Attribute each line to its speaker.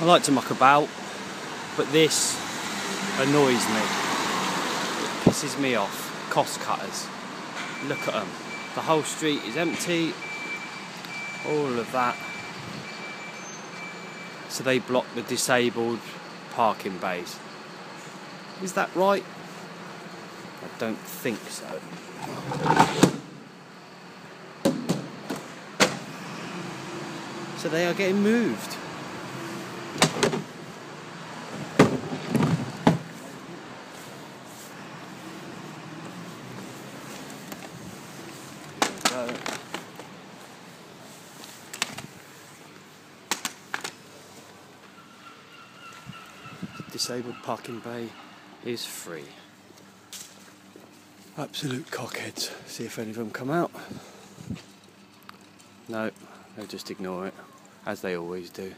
Speaker 1: I like to muck about, but this annoys me. It pisses me off. Costcutters. Look at them. The whole street is empty. All of that. So they block the disabled parking bays. Is that right? I don't think so. So they are getting moved. There we go. Disabled parking bay is free. Absolute cockheads. See if any of them come out. No, they'll just ignore it, as they always do.